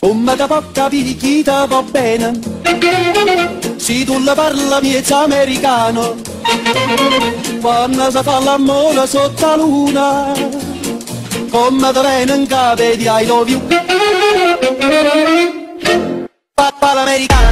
Come da poca picchita va bene, se tu la parla è americano, quando si fa l'amore sotto la luna, come da bene in cave di I love you. Papà l'americano.